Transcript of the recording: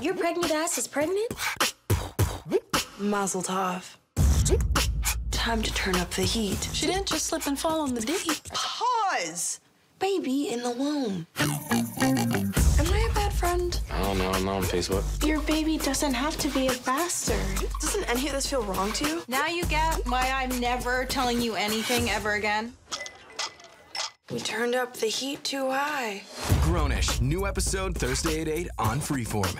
Your pregnant ass is pregnant? Mazel tov. Time to turn up the heat. She didn't just slip and fall on the date. Pause! Baby in the womb. Am I a bad friend? I don't know. I'm not on Facebook. Your baby doesn't have to be a bastard. Doesn't any of this feel wrong to you? Now you get why I'm never telling you anything ever again. We turned up the heat too high. Grownish, new episode Thursday at 8 on Freeform.